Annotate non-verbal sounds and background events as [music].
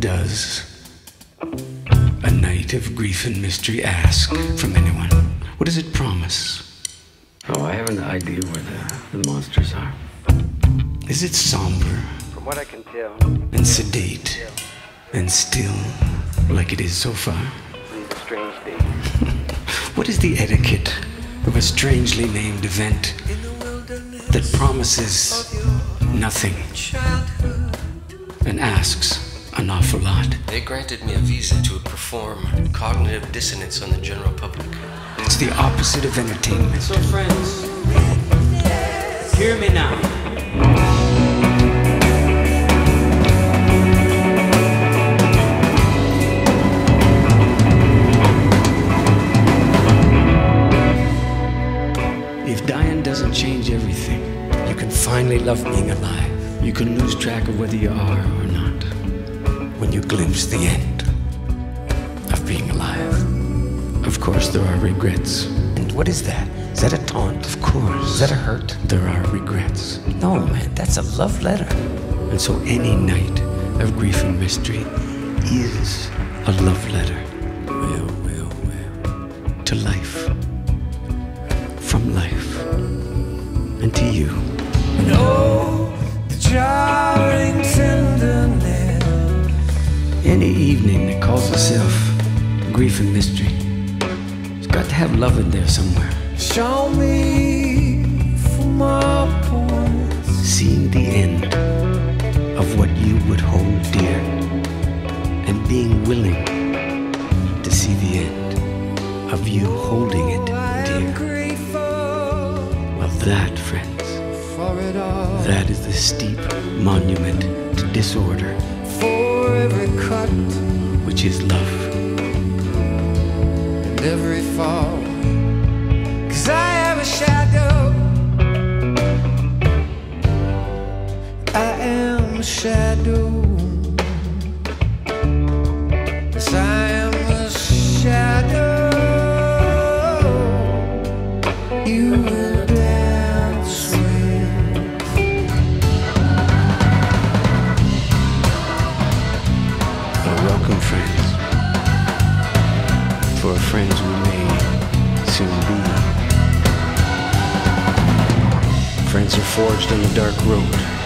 does a night of grief and mystery ask from anyone? What does it promise? Oh, I have an idea where the, the monsters are. Is it somber From what I can tell, and sedate and still like it is so far? these are strange days. [laughs] What is the etiquette of a strangely named event that promises nothing and asks an awful lot? They granted me a visa to perform cognitive dissonance on the general public. It's the opposite of entertainment. So, friends, hear me now. If dying doesn't change everything, you can finally love being alive. You can lose track of whether you are or not when you glimpse the end of being alive. Of course, there are regrets. And what is that? Is that a taunt? Of course. Is that a hurt? There are regrets. No, man, that's a love letter. And so any night of grief and mystery is a love letter. Well, well, well. To life from life and to you. Evening that calls itself grief and mystery, it's got to have love in there somewhere. Show me from. Seeing the end of what you would hold dear and being willing to see the end of you holding it dear. Well, that, friends, for it all. that is the steep monument to disorder, For every cut which is love. and every fall. Cause I am a shadow. I am a shadow. Welcome, friends. For friends we may soon be. Friends are forged on the dark road.